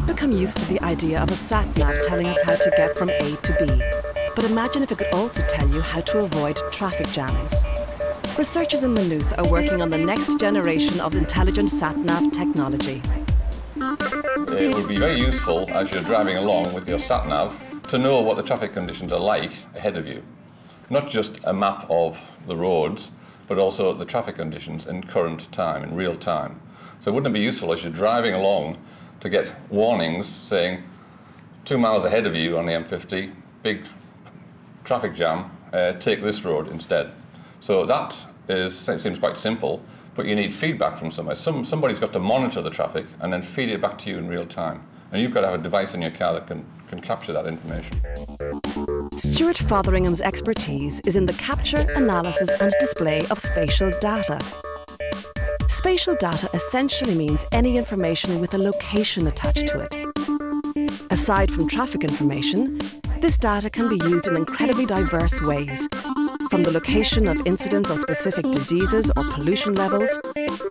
become used to the idea of a sat nav telling us how to get from A to B. But imagine if it could also tell you how to avoid traffic jams. Researchers in Maynooth are working on the next generation of intelligent sat nav technology. It would be very useful as you're driving along with your sat nav to know what the traffic conditions are like ahead of you. Not just a map of the roads, but also the traffic conditions in current time, in real time. So wouldn't it be useful as you're driving along to get warnings saying two miles ahead of you on the M50, big traffic jam, uh, take this road instead. So that is, seems quite simple, but you need feedback from somewhere. Some, somebody's got to monitor the traffic and then feed it back to you in real time. And you've got to have a device in your car that can, can capture that information. Stewart Fotheringham's expertise is in the capture, analysis and display of spatial data. Spatial data essentially means any information with a location attached to it. Aside from traffic information, this data can be used in incredibly diverse ways, from the location of incidents of specific diseases or pollution levels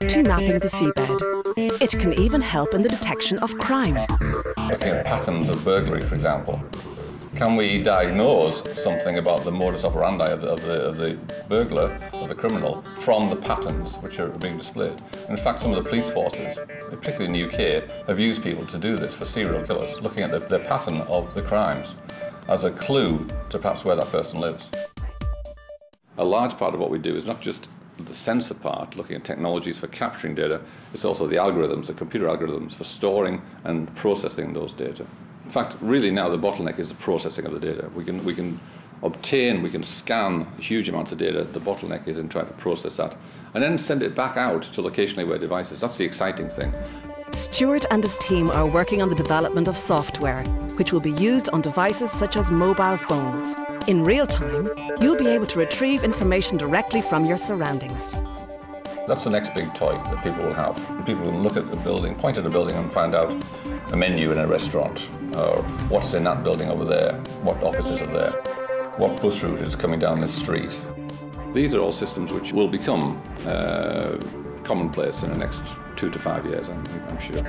to mapping the seabed. It can even help in the detection of crime. Looking at patterns of burglary, for example, can we diagnose something about the modus operandi of the, of the, of the, burglar, of the criminal, from the patterns which are being displayed? In fact, some of the police forces, particularly in the UK, have used people to do this for serial killers, looking at the, the pattern of the crimes as a clue to perhaps where that person lives. A large part of what we do is not just the sensor part, looking at technologies for capturing data, it's also the algorithms, the computer algorithms for storing and processing those data. In fact, really now the bottleneck is the processing of the data. We can, we can obtain, we can scan huge amounts of data. The bottleneck is in trying to process that and then send it back out to locationally aware devices. That's the exciting thing. Stewart and his team are working on the development of software, which will be used on devices such as mobile phones. In real time, you'll be able to retrieve information directly from your surroundings. That's the next big toy that people will have. People will look at the building, point at a building and find out a menu in a restaurant, or what's in that building over there, what offices are there, what bus route is coming down this street. These are all systems which will become uh, commonplace in the next two to five years, I'm, I'm sure.